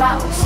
vamos.